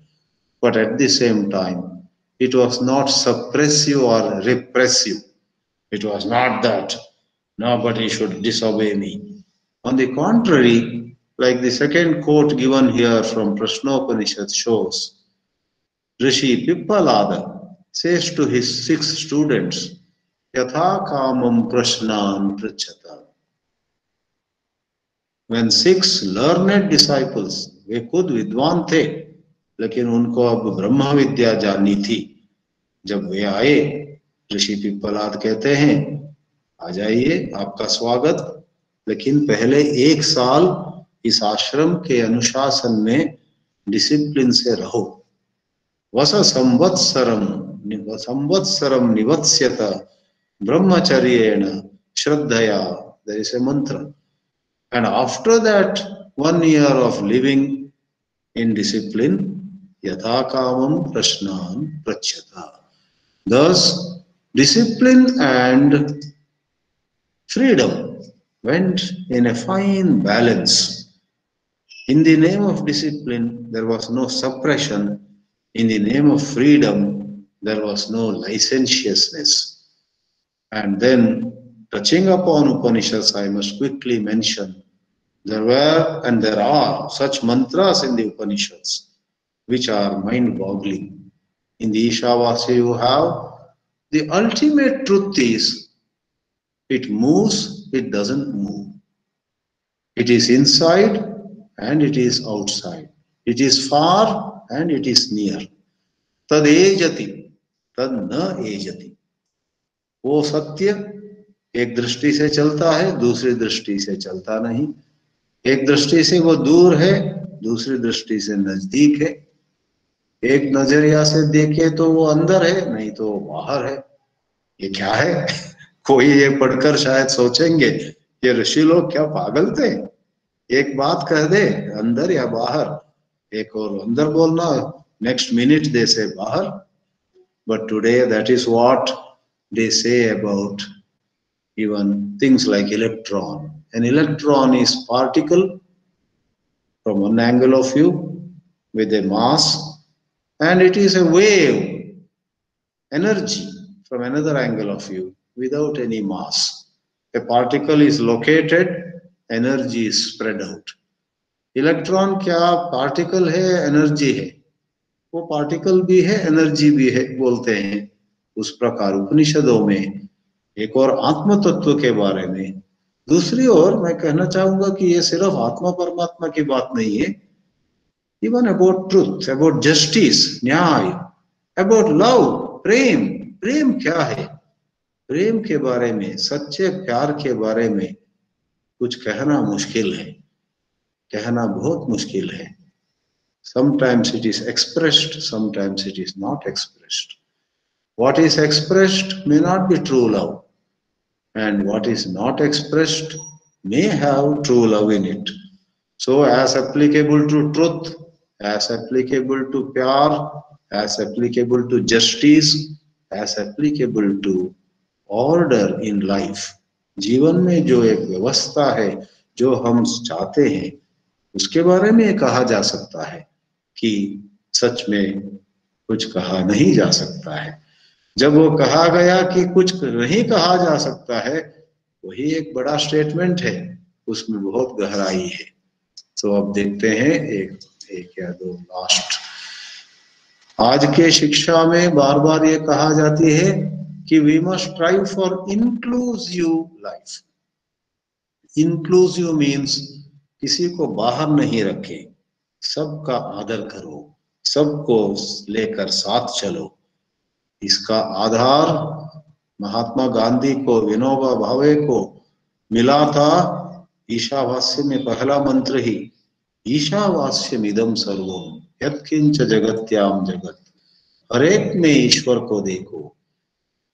but at the same time it was not suppressive or repressive It was not that nobody should disobey me. On the contrary, like the second quote given here from Prashnopanishad shows, Rishi Pippalada says to his six students, Yatha kamam prashnan prachata. When six learned disciples, वे खुद विद्वान थे लेकिन उनको अब ब्रह्म विद्या जाननी थी जब वे आए ऋषि पिप्पलाद कहते हैं आ जाइए आपका स्वागत लेकिन पहले एक साल इस आश्रम के अनुशासन में डिसिप्लिन से रहो। वस संवत्सरम संवत्सरम निवत्स्यत ब्रह्मचर्य श्रद्धया। There is a mantra and after that one year of living in discipline यथा कामम प्रश्नान प्रच्छत thus discipline and freedom went in a fine balance in the name of discipline there was no suppression in the name of freedom there was no licentiousness. And then, touching upon Upanishads, I must quickly mention there were and there are such mantras in the Upanishads which are mind boggling. In the Ishavasya, you have the ultimate truth is it moves, it doesn't move. It is inside and it is outside. It is far and it is near. Tadejati. तद न एजति वो सत्य एक दृष्टि से चलता है, दूसरी दृष्टि से चलता नहीं एक दृष्टि से वो दूर है, दूसरी दृष्टि से नज़दीक है एक नज़रिया से देखे तो वो अंदर है, नहीं तो वो बाहर है ये क्या है कोई ये पढ़कर शायद सोचेंगे, ये ऋषि लोग क्या पागल थे एक बात कह दे अंदर या बाहर एक और अंदर बोलना नेक्स्ट मिनट दे से बाहर But today, that is what they say about even things like electron. An electron is particle from one angle of view with a mass, and it is a wave, energy from another angle of view without any mass. A particle is located, is spread out. Electron क्या particle है energy है? वो particle भी है energy भी है, बोलते हैं उस प्रकार उपनिषदों में। एक और आत्म तत्व के बारे में। दूसरी ओर मैं कहना चाहूँगा कि ये सिर्फ़ आत्मा परमात्मा की बात नहीं है। Even about truth about justice न्याय अबाउट लव प्रेम। प्रेम क्या है? प्रेम के बारे में, सच्चे प्यार के बारे में कुछ कहना मुश्किल है। कहना बहुत मुश्किल है। Sometimes it is expressed sometimes it is not expressed what is expressed may not be true love and what is not expressed may have true love in it so as applicable to truth as applicable to प्यार as applicable to justice as applicable to order in life जीवन में जो एक व्यवस्था है, जो हम चाहते हैं, उसके बारे में कहा जा सकता है कि सच में कुछ कहा नहीं जा सकता है। जब वो कहा गया कि कुछ नहीं कहा जा सकता है, वही एक बड़ा स्टेटमेंट है, उसमें बहुत गहराई है। तो अब देखते हैं एक एक या दो लास्ट आज के शिक्षा में बार बार ये कहा जाती है कि we must try for inclusive life inclusive means किसी को बाहर नहीं रखें, सबका आदर करो, सबको लेकर साथ चलो। इसका आधार महात्मा गांधी को, विनोबा भावे को मिला था ईशावास्य में पहला मंत्र ही। ईशावास्य मिदम सर्वम यत्किंच जगत्याम जगत। हरेक में ईश्वर को देखो।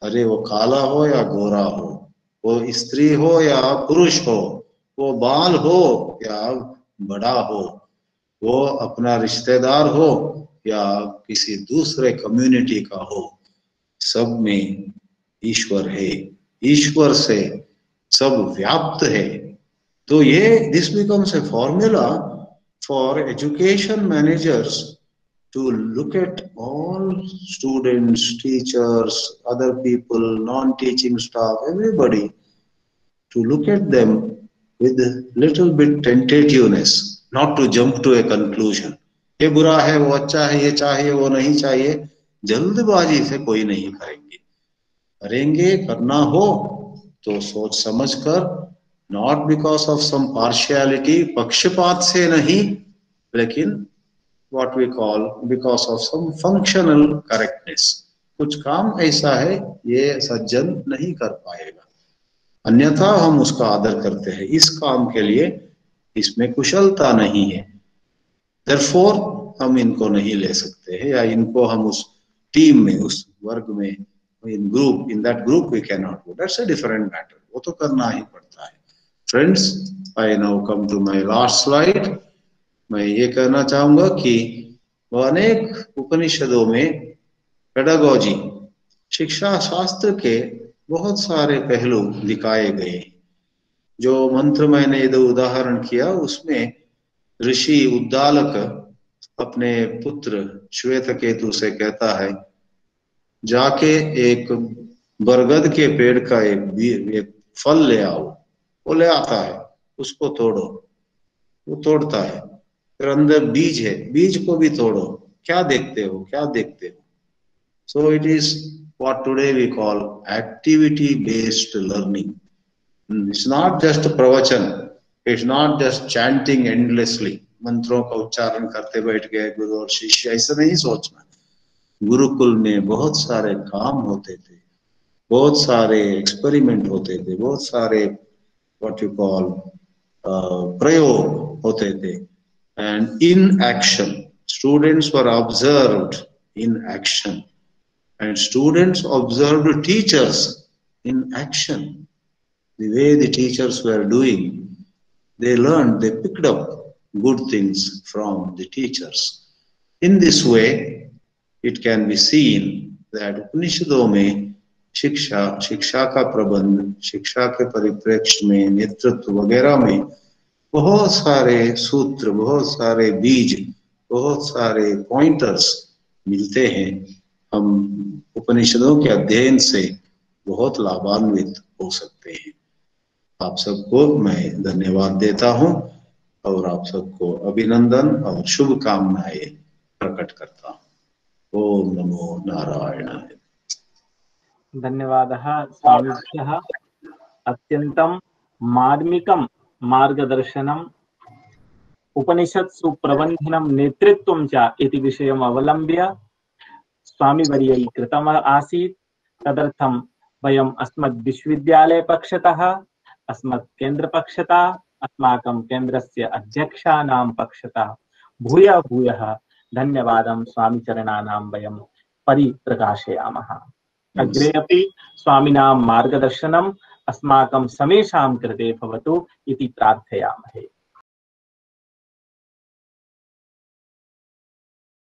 अरे वो काला हो या गोरा हो, वो स्त्री हो या पुरुष हो, वो बाल हो या बड़ा हो, वो अपना रिश्तेदार हो या किसी दूसरे कम्युनिटी का हो, सब में ईश्वर है। ईश्वर से सब व्याप्त है। तो ये this becomes a formula for education managers to look at all students, teachers, other people, non-teaching staff, everybody, to look at them with a little bit tentativeness not to jump to a conclusion ये बुरा है वो अच्छा है ये चाहिए वो नहीं चाहिए जल्दबाजी से कोई नहीं करेंगे करेंगे करना हो तो सोच समझ कर not because of some partiality पक्षपात से नहीं लेकिन what we call because of some functional correctness कुछ काम ऐसा है, ये सज्जन नहीं कर पाएगा। अन्यथा हम उसका आदर करते हैं। इस काम के लिए इसमें कुशलता नहीं है। दरफोर हम इनको नहीं ले सकते हैं, या इनको हम उस टीम में, उस वर्ग में in group in that group we can not go that's a different matter वो तो करना ही पड़ता है। Friends I now come to my last slide मैं ये कहना चाहूँगा कि अनेक उपनिषदों में पेडागोजी शिक्षा शास्त्र के बहुत सारे पहलू दिखाए गए जो मंत्र मैंने इधर उदाहरण किया उसमें ऋषि उद्दालक अपने पुत्र श्वेत केतु से कहता है जाके एक बरगद के पेड़ का एक, एक फल ले आओ। वो ले आता है उसको तोड़ो। वो तोड़ता है। फिर अंदर बीज है बीज को भी तोड़ो क्या देखते हो क्या देखते हो so it is what today we call activity based learning. It's not just pravachan, it's not just chanting endlessly. मंत्रों का उच्चारण करते बैठ गए गुरु और शिष्य ऐसा नहीं सोचना गुरुकुल में बहुत सारे काम होते थे बहुत सारे एक्सपेरिमेंट होते थे बहुत सारे व्हाट यू कॉल प्रयोग होते थे And in action students were observed in action and students observed teachers in action. The way the teachers were doing, they learned, they picked up good things from the teachers. In this way, it can be seen that Upanishadon में शिक्षा शिक्षा का प्रबंध शिक्षा के परिप्रेक्ष्य में नेतृत्व वगैरह में बहुत सारे सूत्र, बहुत सारे बीज, बहुत सारे पॉइंटर्स मिलते हैं। हम उपनिषदों के अध्ययन से बहुत लाभान्वित हो सकते हैं। आप सबको मैं धन्यवाद देता हूँ और आप सबको अभिनंदन और शुभकामनाएँ प्रकट करता हूँ। ओम नमो नारायणाय। धन्यवाद, स्वामिभ्यः। अत्यन्तं मार्गदर्शनम्, उपनिषत्सु प्रबन्धनं नेतृत्वं च इति विषयम् अवलम्ब्य स्वामिवर्यै कृतम् आसीत्। तदर्थं वयम् अस्मद्विश्वविद्यालयपक्षतः अस्मत् केन्द्रपक्षतः, अस्माकं केन्द्रस्य अध्यक्षानां पक्षतः भूय भूयः धन्यवादं स्वामिचरणानां वयं परिप्रकाशयामः। अग्रे अपि स्वामिनां अस्माकं समेषां कृते भवतु इति प्रार्थयामहे।